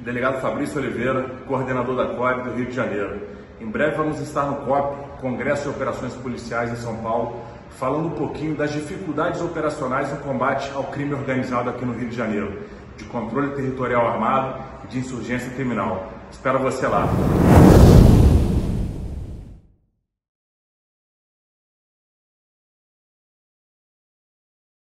Delegado Fabrício Oliveira, coordenador da COP do Rio de Janeiro. Em breve vamos estar no COP, Congresso de Operações Policiais em São Paulo, falando um pouquinho das dificuldades operacionais no combate ao crime organizado aqui no Rio de Janeiro, de controle territorial armado e de insurgência criminal. Espero você lá.